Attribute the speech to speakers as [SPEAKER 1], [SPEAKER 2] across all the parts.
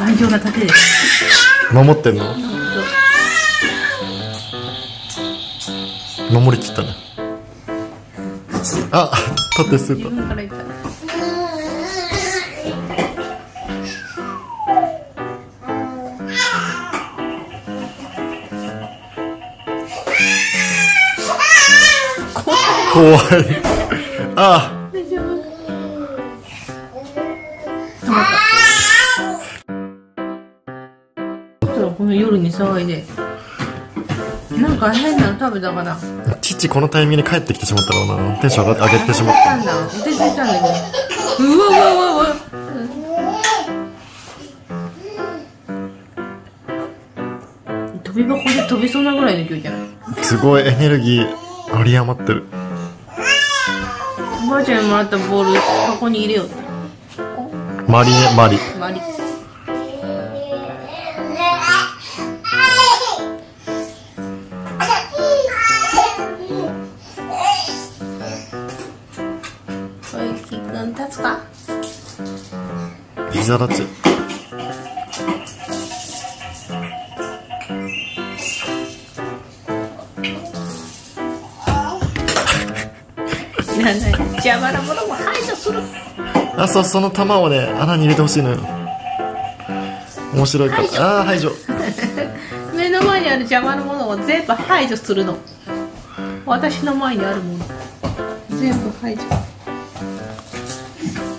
[SPEAKER 1] 愛情が盾です
[SPEAKER 2] 守ってん。の守りきったねあ盾捨てた怖いあ
[SPEAKER 1] 大この夜に騒いで。なんか変なの食べたかな。
[SPEAKER 2] 父このタイミングで帰ってきてしまったろうな。テンション上が上げてしまっ
[SPEAKER 1] した。んだお手伝いしたんだけどうわうわ。うわうわ飛び箱で飛びそうなぐらいの勢いじゃない？
[SPEAKER 2] たすごいエネルギー有り余ってる。
[SPEAKER 1] おばあちゃんにもらったボール箱に入れよう。
[SPEAKER 2] マリねマリ。
[SPEAKER 1] マリ雪くん立つか。
[SPEAKER 2] 膝立ち
[SPEAKER 1] いらない。邪魔なものも排除する。
[SPEAKER 2] あそうその玉をね穴に入れてほしいのよ。面白いか。らああー排除。
[SPEAKER 1] 目の前にある邪魔なものを全部排除するの。私の前にあるもの。全部排除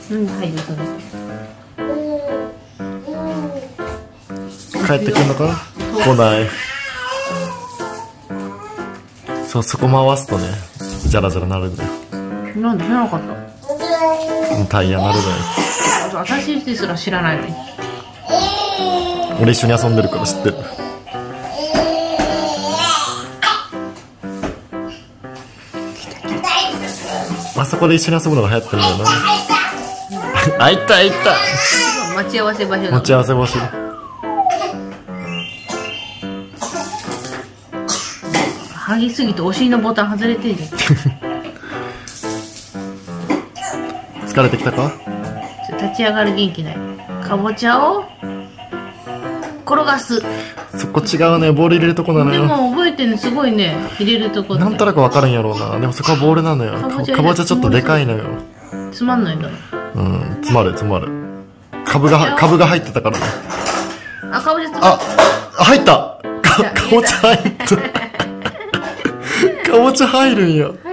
[SPEAKER 1] 何排除するの
[SPEAKER 2] 帰ってくるのかな？来ない。そうそこ回すとねジャラジャラなるんだよ。
[SPEAKER 1] なんで知らなかった？
[SPEAKER 2] タイヤなるのよ。
[SPEAKER 1] 私ですら知らないのに。
[SPEAKER 2] 俺一緒に遊んでるから知ってる。あそこで一緒に遊ぶのが流行ってるんだよな あいったいった。
[SPEAKER 1] 待ち合わせ場所の
[SPEAKER 2] 待ち合わせ場所。
[SPEAKER 1] 剥ぎすぎてお尻のボタン外れてる。じゃん
[SPEAKER 2] 疲れてきたか？
[SPEAKER 1] 立ち上がる元気ない。かぼちゃを転がす。
[SPEAKER 2] そこ違うね。ボール入れるとこなの
[SPEAKER 1] で
[SPEAKER 2] よ
[SPEAKER 1] も覚えてるの。すごいね。入れるとこ
[SPEAKER 2] なんとなくわかるんやろうな。でもそこはボールなのよ。か
[SPEAKER 1] ぼちゃ
[SPEAKER 2] ちょっとでかいのよ
[SPEAKER 1] つまんないんだろ。
[SPEAKER 2] うん詰まる詰まる。株が株が入ってたからね。
[SPEAKER 1] あかぼちゃ
[SPEAKER 2] あ入った。かかぼちゃ入ったかぼちゃ入るんや
[SPEAKER 1] 入